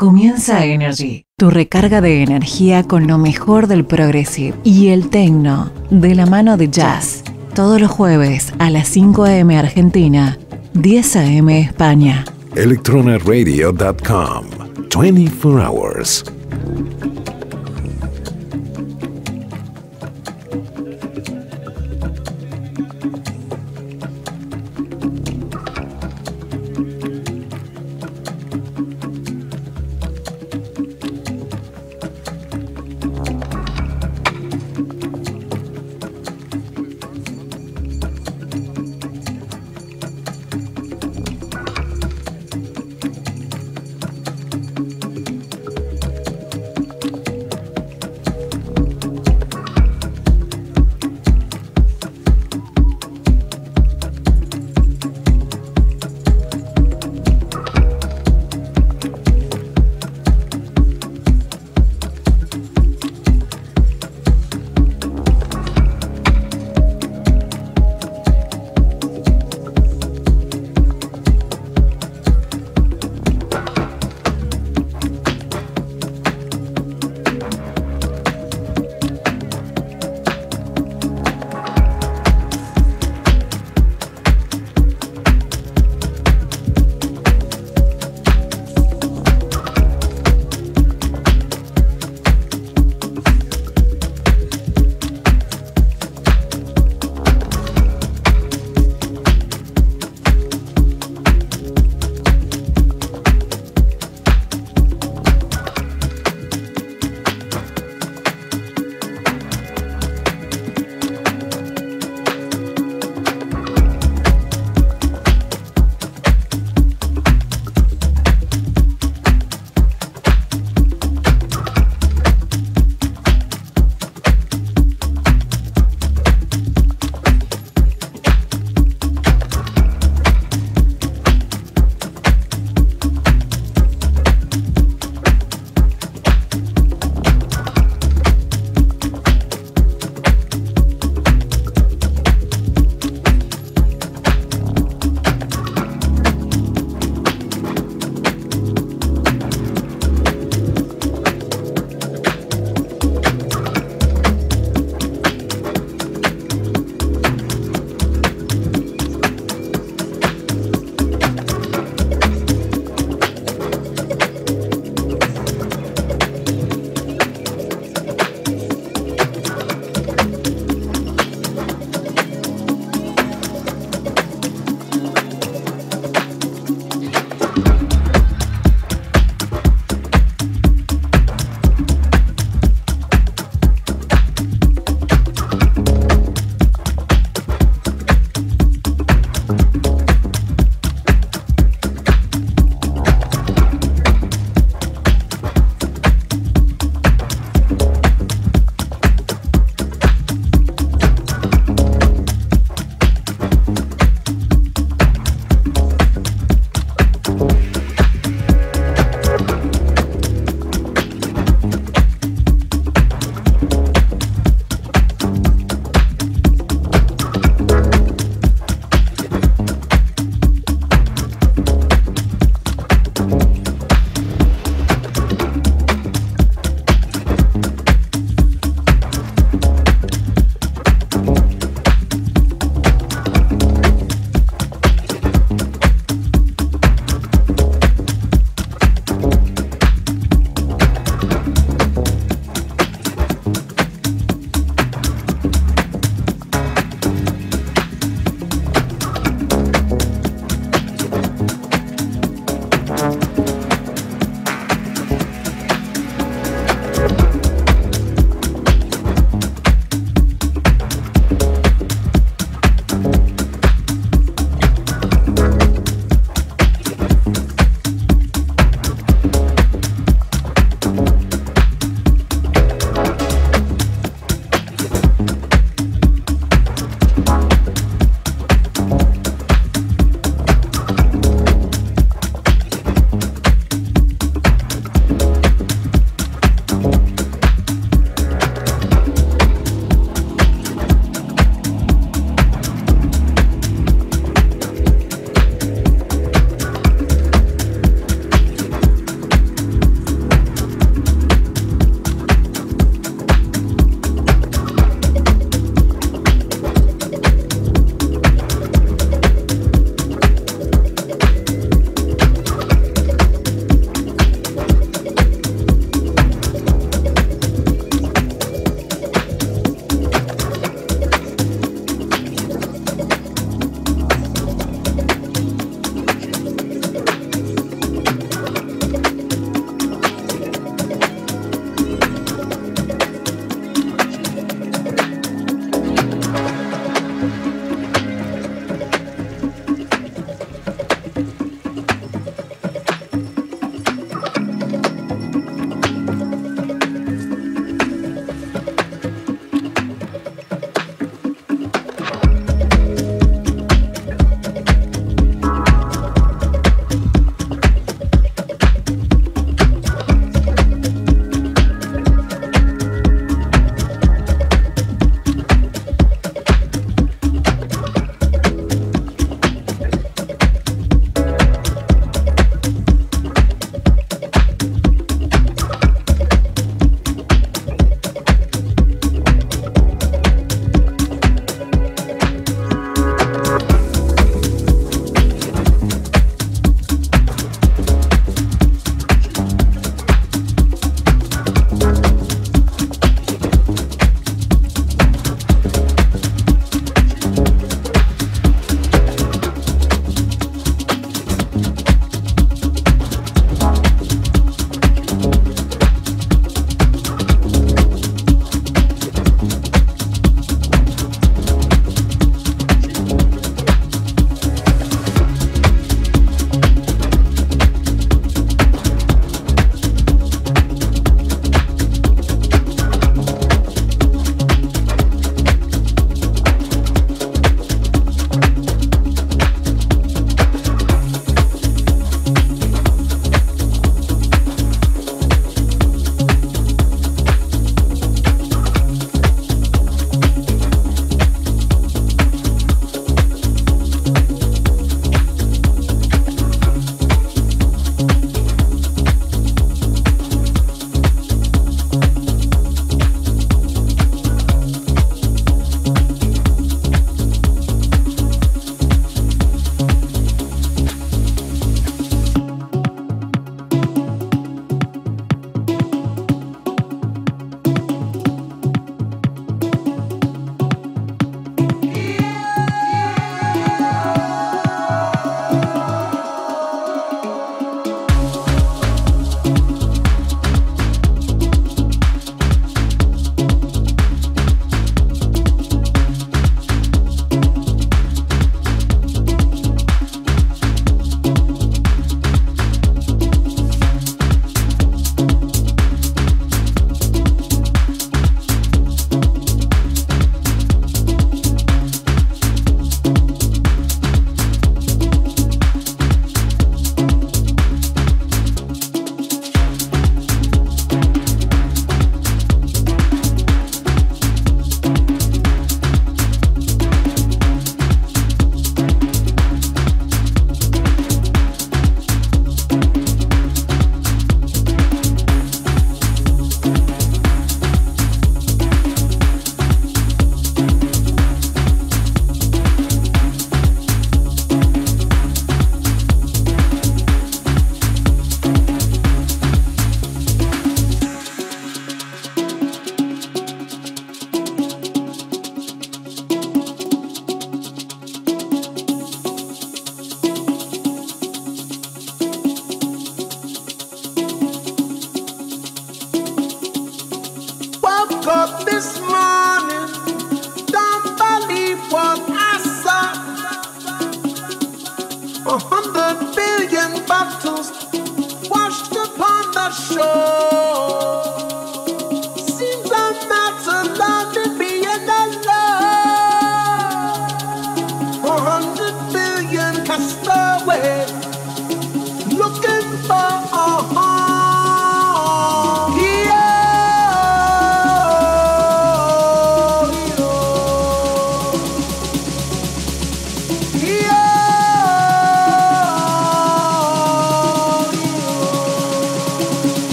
Comienza Energy, tu recarga de energía con lo mejor del progressive y el techno, de la mano de jazz. Todos los jueves a las 5 a.m. Argentina, 10 a.m. España. electronaradio.com 24 hours.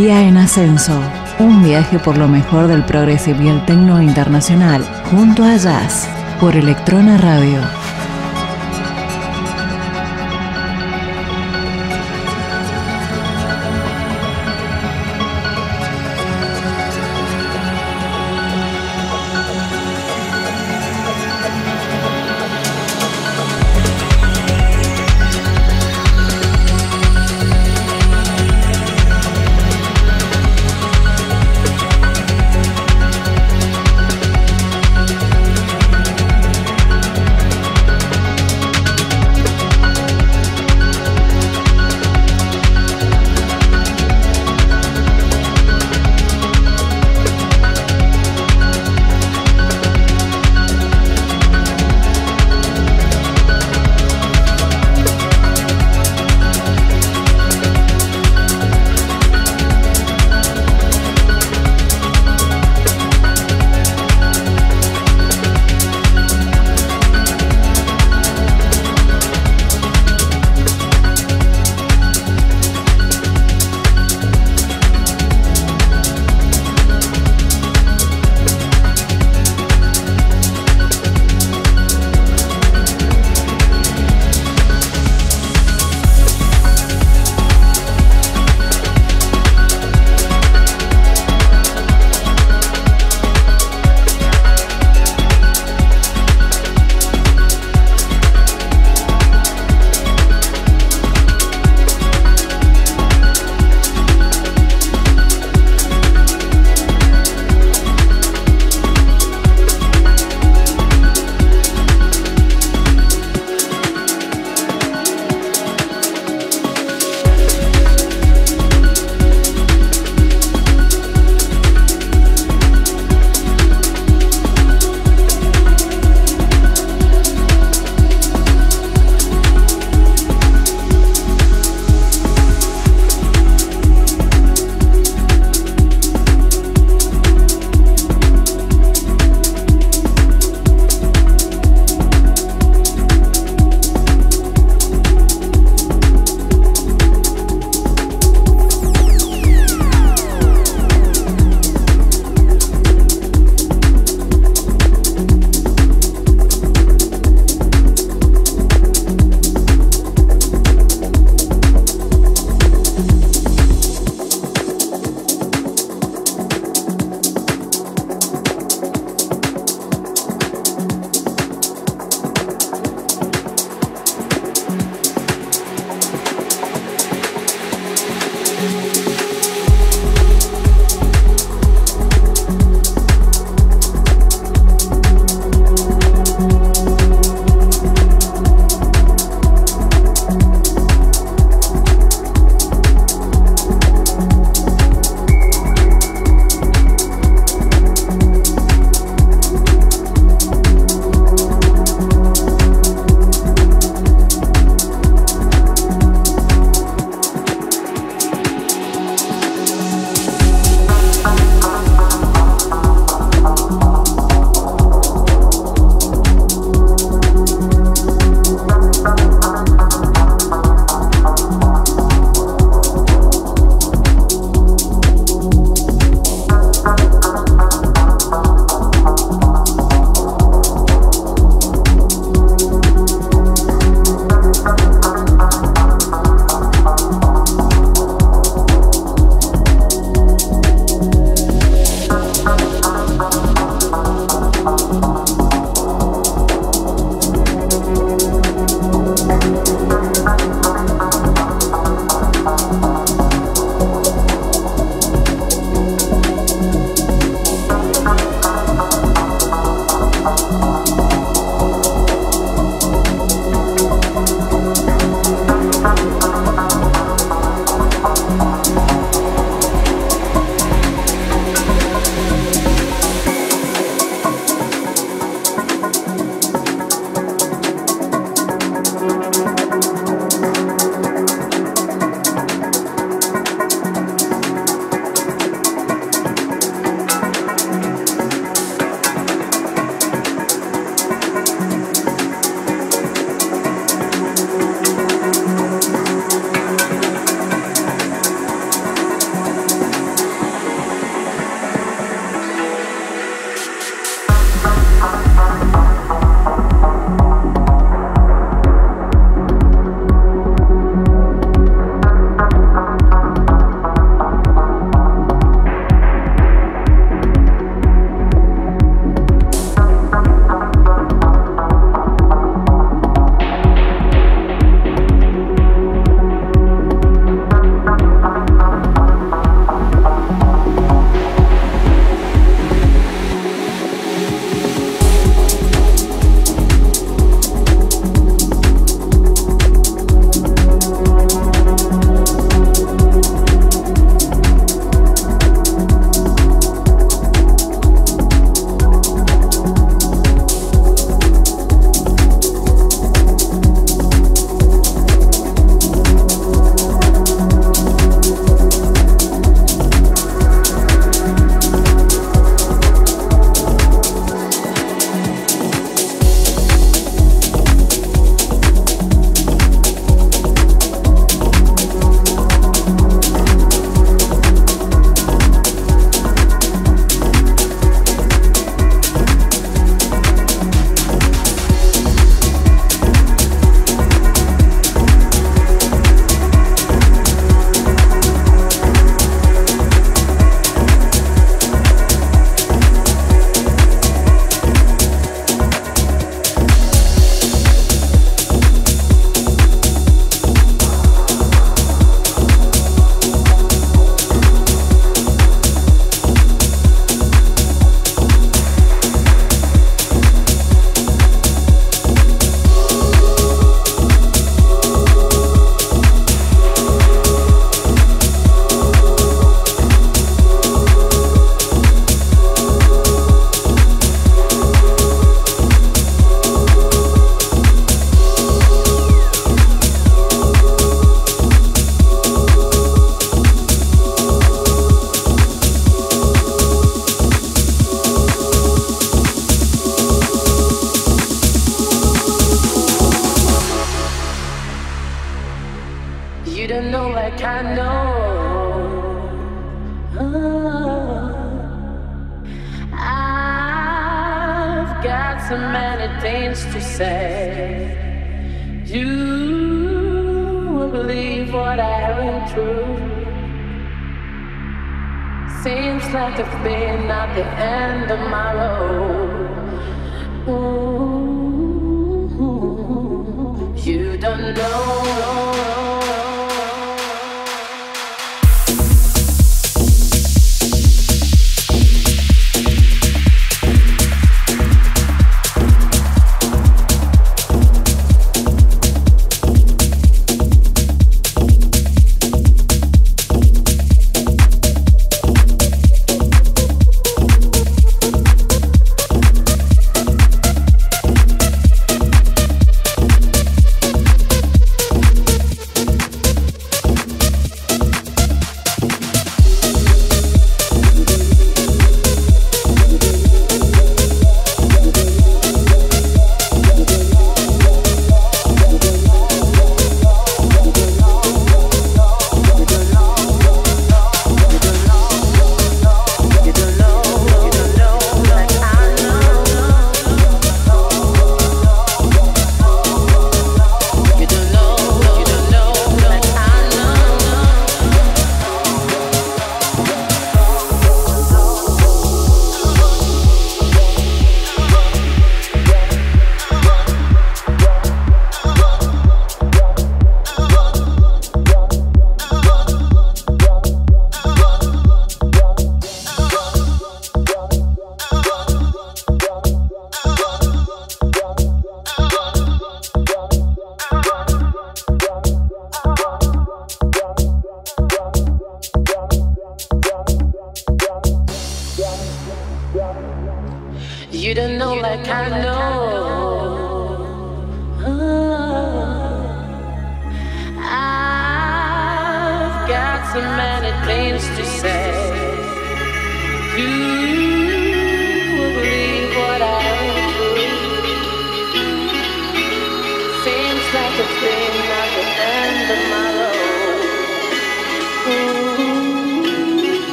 Energía en Ascenso. Un viaje por lo mejor del progresivo y el tecno internacional junto a Jazz por Electrona Radio.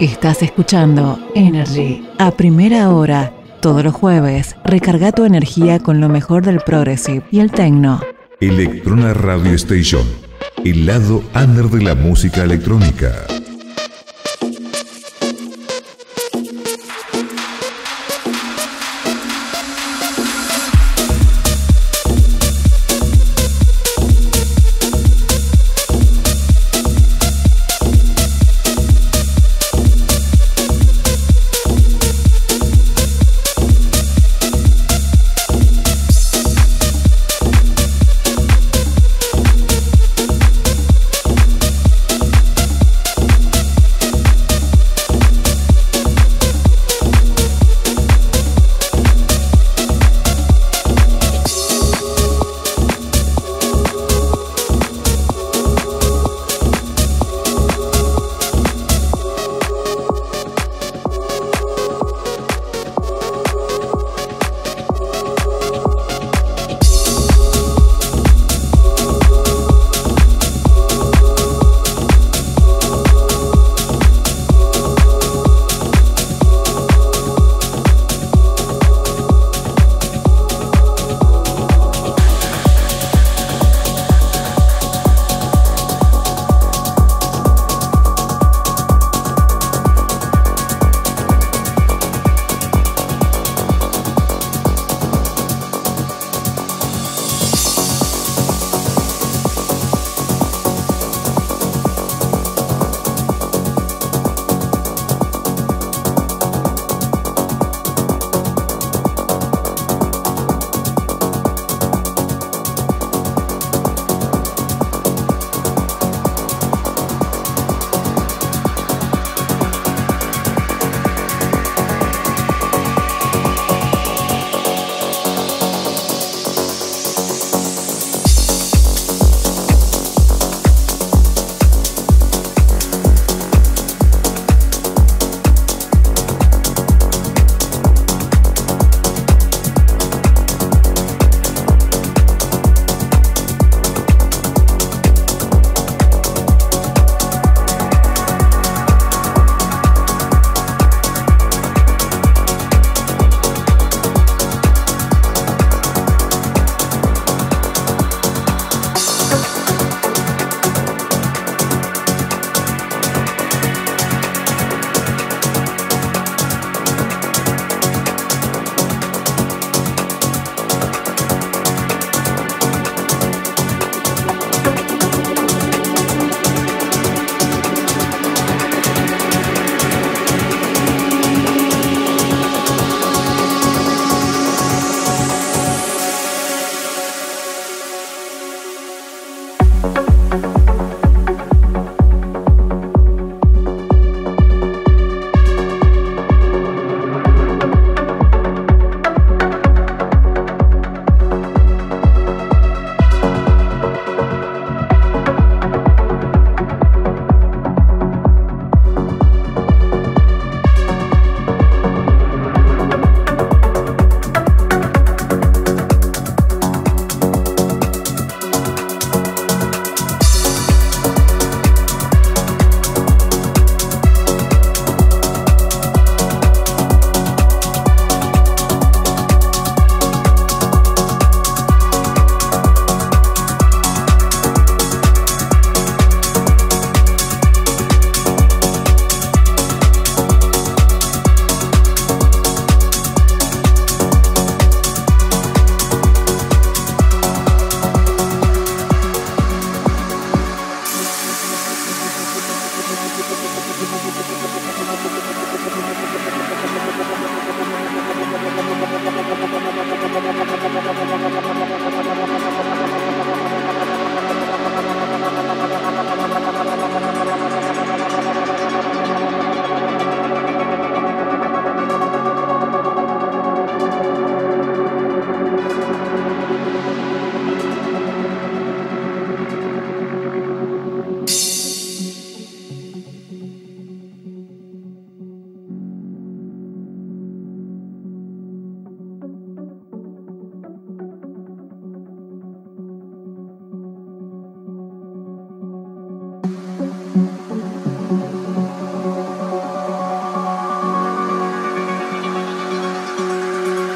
Estás escuchando Energy a primera hora. Todos los jueves, recarga tu energía con lo mejor del progressive y el techno. Electrona Radio Station, el lado under de la música electrónica.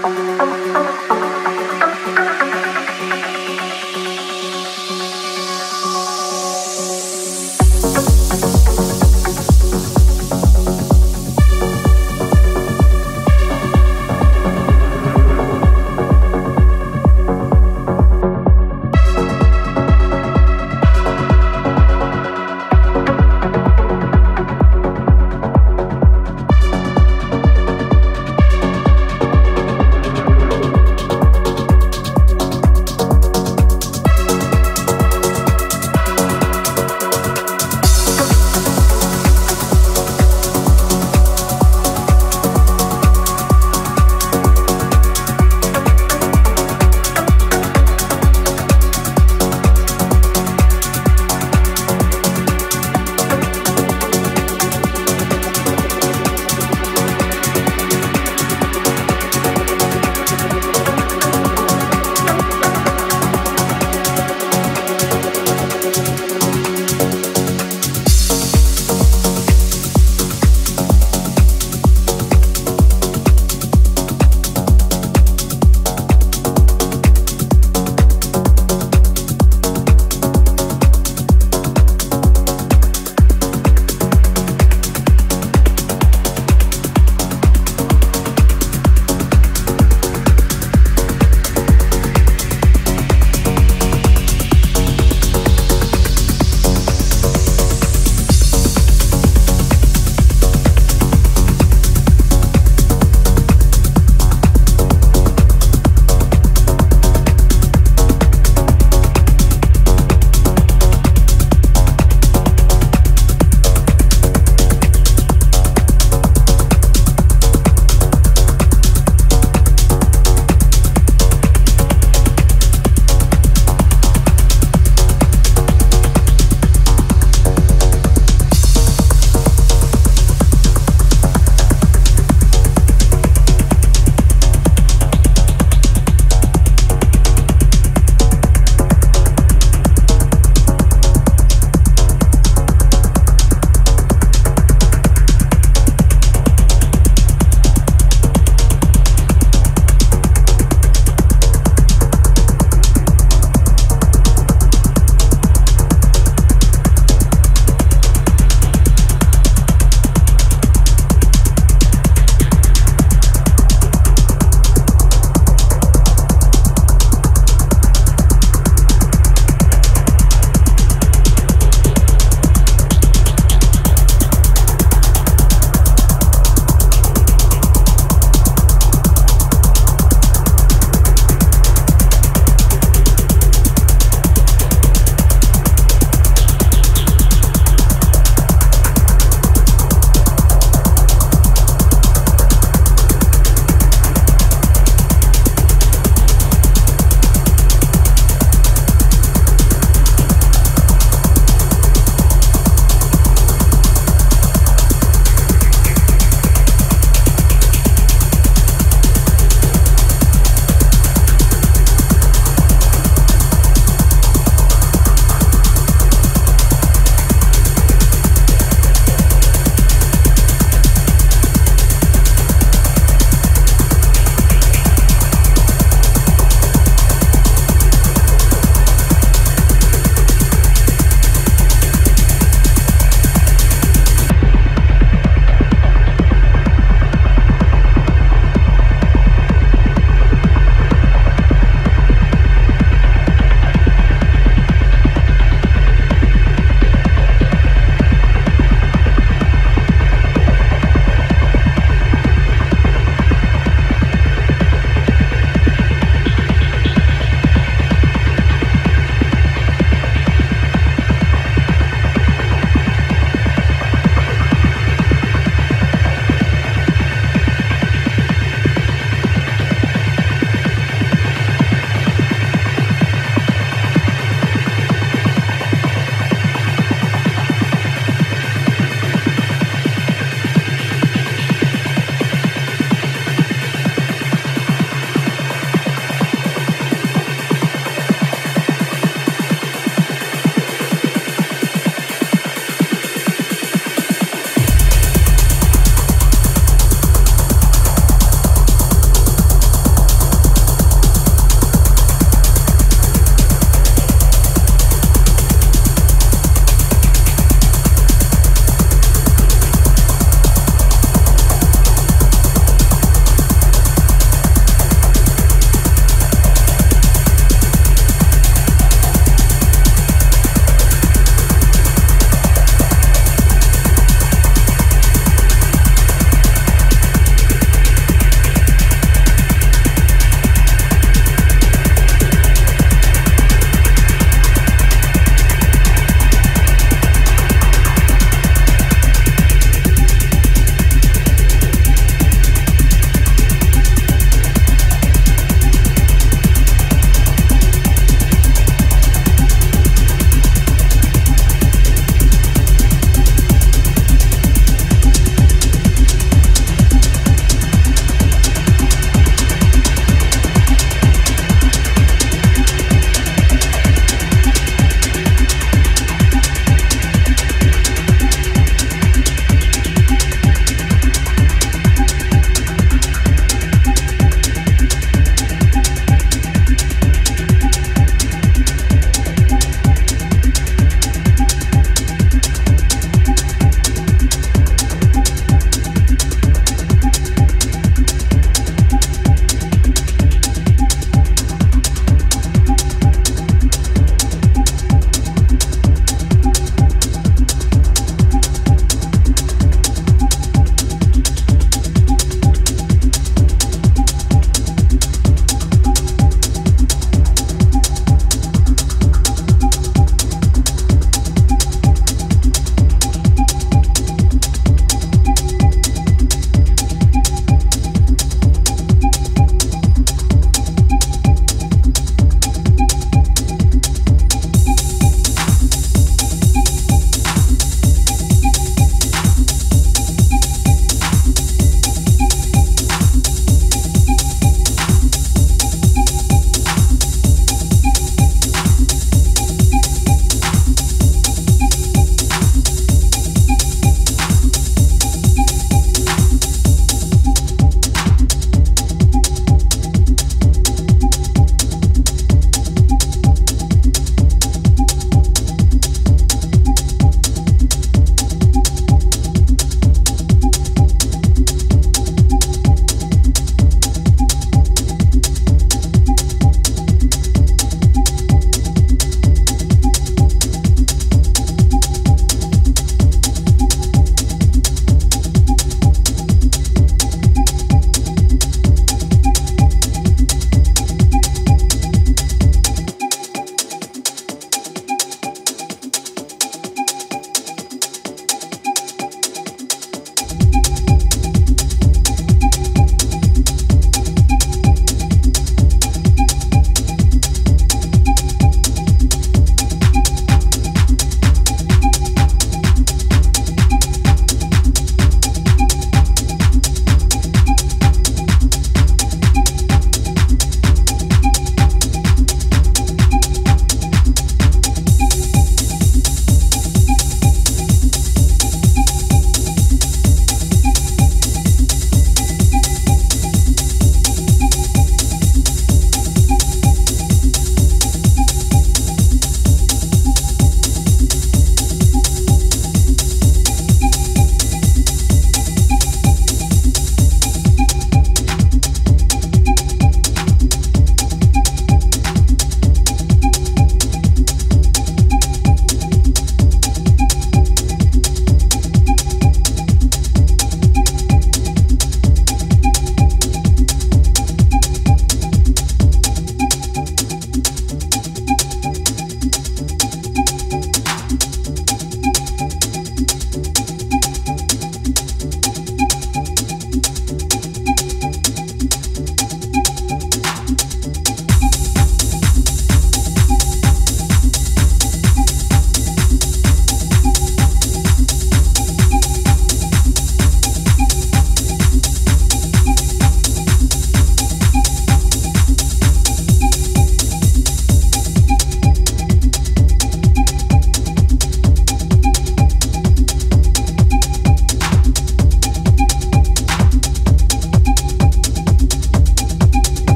あっ。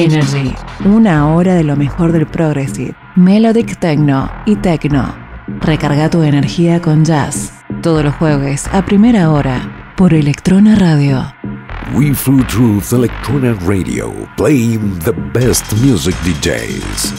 Energy, una hora de lo mejor del progressive, melodic techno y techno. Recarga tu energía con jazz, todos los jueves a primera hora por Electrona Radio. We Flew Truth Electronic Radio, playing the best music DJs.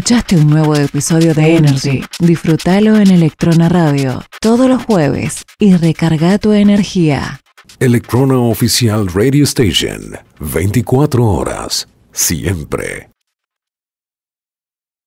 Escuchaste un nuevo episodio de Energy. Disfrútalo en Electrona Radio todos los jueves y recarga tu energía. Electrona Oficial Radio Station. 24 horas. Siempre.